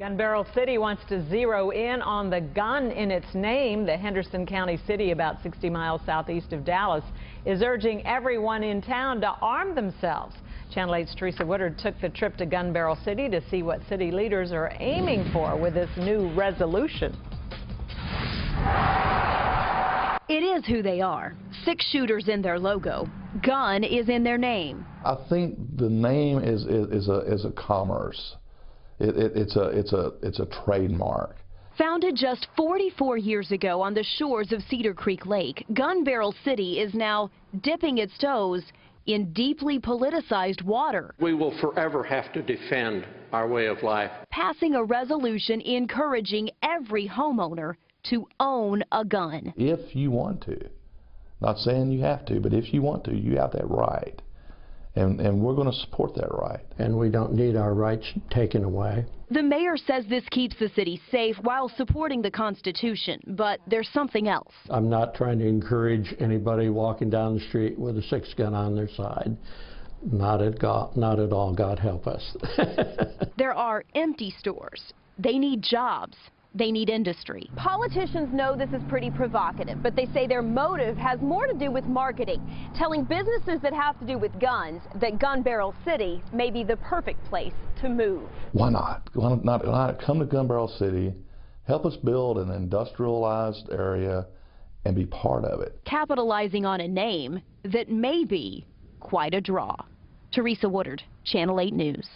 Gun Barrel City wants to zero in on the gun in its name. The Henderson County city, about 60 miles southeast of Dallas, is urging everyone in town to arm themselves. Channel 8's Teresa Woodard took the trip to Gun Barrel City to see what city leaders are aiming for with this new resolution. It is who they are. Six shooters in their logo. Gun is in their name. I think the name is, is, is a, is a commerce. It, it, it's, a, it's, a, it's a trademark. Founded just 44 years ago on the shores of Cedar Creek Lake, Gun Barrel City is now dipping its toes in deeply politicized water, We will forever have to defend our way of life. passing a resolution encouraging every homeowner to own a gun. If you want to, not saying you have to, but if you want to, you have that right. And, and we're going to support that right. and we don't need our rights taken away. The mayor says this keeps the city safe while supporting the Constitution, but there's something else. I'm not trying to encourage anybody walking down the street with a six gun on their side. Not at God, not at all. God help us. There are empty stores. They need jobs. They need industry. Politicians know this is pretty provocative, but they say their motive has more to do with marketing, telling businesses that have to do with guns that Gun Barrel City may be the perfect place to move. Why not? Why not, why not come to Gun Barrel City, help us build an industrialized area, and be part of it? Capitalizing on a name that may be quite a draw. Teresa Woodard, Channel 8 News.